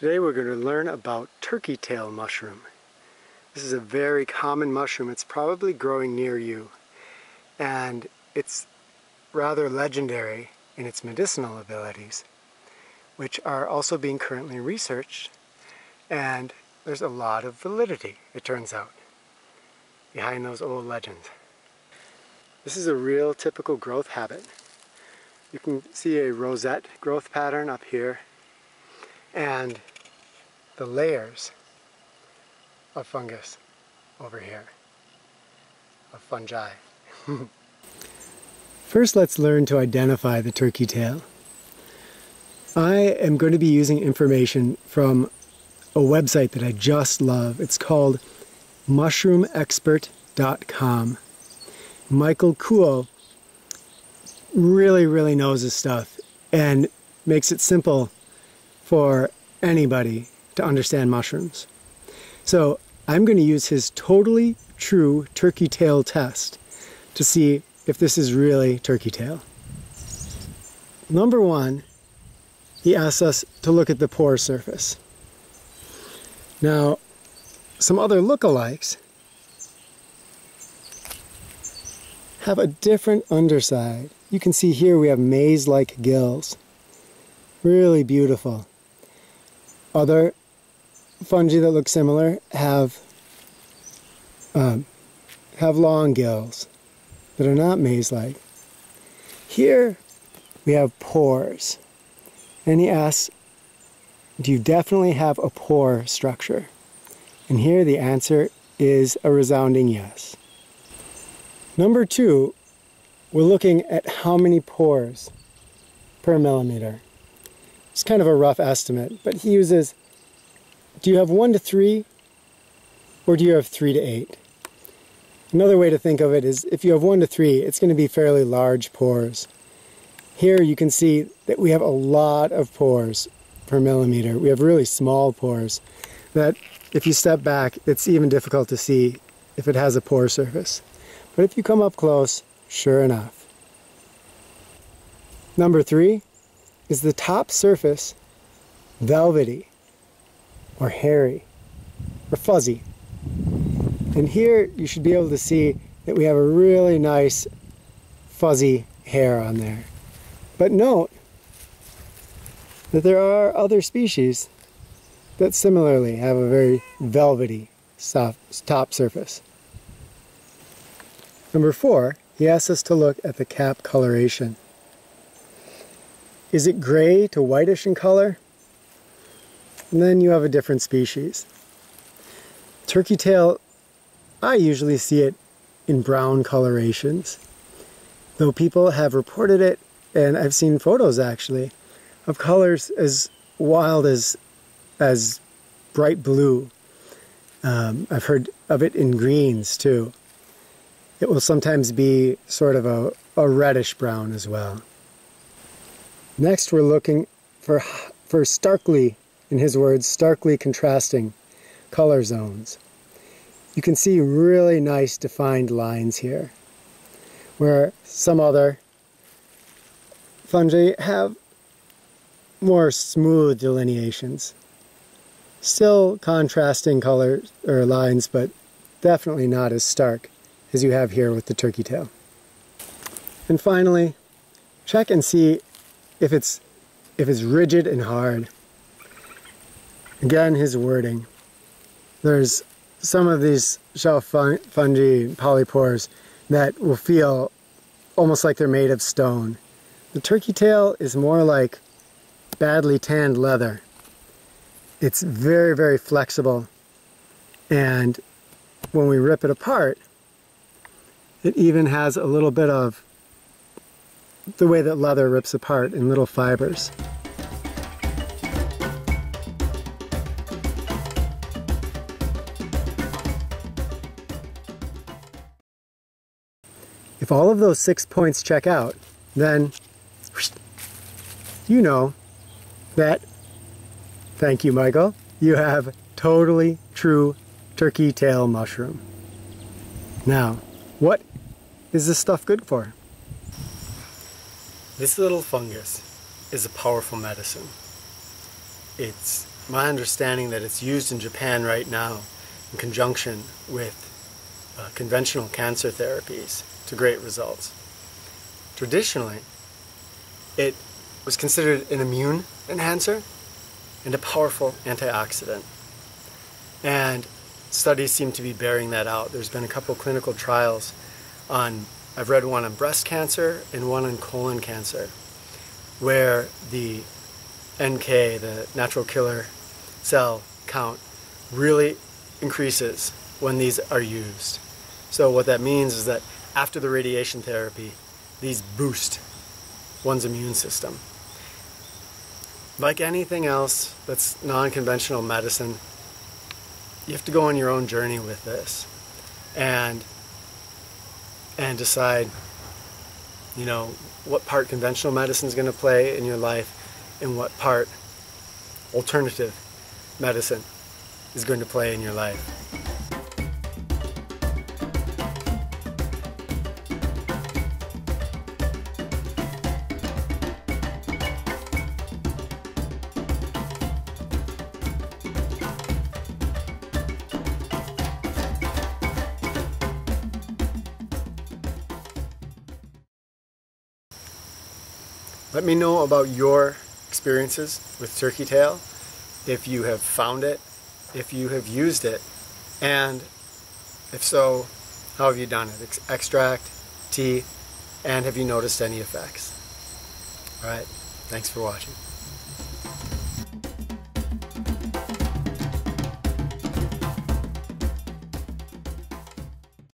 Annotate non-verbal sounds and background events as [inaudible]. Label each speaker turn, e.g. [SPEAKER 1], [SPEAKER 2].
[SPEAKER 1] Today we're going to learn about turkey tail mushroom. This is a very common mushroom. It's probably growing near you. And it's rather legendary in its medicinal abilities, which are also being currently researched. And there's a lot of validity, it turns out, behind those old legends. This is a real typical growth habit. You can see a rosette growth pattern up here and the layers of fungus over here, of fungi. [laughs] First let's learn to identify the turkey tail. I am going to be using information from a website that I just love. It's called mushroomexpert.com. Michael Kuo really, really knows his stuff and makes it simple for anybody to understand mushrooms. So I'm going to use his totally true turkey tail test to see if this is really turkey tail. Number one, he asks us to look at the pore surface. Now, some other lookalikes have a different underside. You can see here we have maze-like gills. Really beautiful. Other fungi that look similar have um, have long gills that are not maze-like. Here we have pores. And he asks, do you definitely have a pore structure? And here the answer is a resounding yes. Number two, we're looking at how many pores per millimeter. It's kind of a rough estimate, but he uses, do you have one to three or do you have three to eight? Another way to think of it is if you have one to three, it's going to be fairly large pores. Here you can see that we have a lot of pores per millimeter. We have really small pores that if you step back, it's even difficult to see if it has a pore surface. But if you come up close, sure enough. Number three is the top surface velvety or hairy or fuzzy. And here you should be able to see that we have a really nice fuzzy hair on there. But note that there are other species that similarly have a very velvety soft top surface. Number four, he asks us to look at the cap coloration. Is it gray to whitish in color? And then you have a different species. Turkey tail, I usually see it in brown colorations. Though people have reported it, and I've seen photos actually, of colors as wild as, as bright blue. Um, I've heard of it in greens too. It will sometimes be sort of a, a reddish brown as well. Next, we're looking for, for starkly, in his words, starkly contrasting color zones. You can see really nice defined lines here, where some other fungi have more smooth delineations. Still contrasting colors or lines, but definitely not as stark as you have here with the turkey tail. And finally, check and see if it's if it's rigid and hard. Again, his wording. There's some of these shelf fungi, polypores, that will feel almost like they're made of stone. The turkey tail is more like badly tanned leather. It's very, very flexible. And when we rip it apart, it even has a little bit of the way that leather rips apart in little fibers. If all of those six points check out, then you know that, thank you Michael, you have totally true turkey tail mushroom. Now, what is this stuff good for? This little fungus is a powerful medicine. It's my understanding that it's used in Japan right now in conjunction with uh, conventional cancer therapies to great results. Traditionally, it was considered an immune enhancer and a powerful antioxidant. And studies seem to be bearing that out. There's been a couple clinical trials on, I've read one on breast cancer and one on colon cancer, where the NK, the natural killer cell count, really increases when these are used. So what that means is that after the radiation therapy, these boost one's immune system. Like anything else that's non-conventional medicine, you have to go on your own journey with this and and decide you know what part conventional medicine is going to play in your life and what part alternative medicine is going to play in your life. Let me know about your experiences with turkey tail, if you have found it, if you have used it, and if so, how have you done it? extract, tea, and have you noticed any effects? Alright, thanks for watching.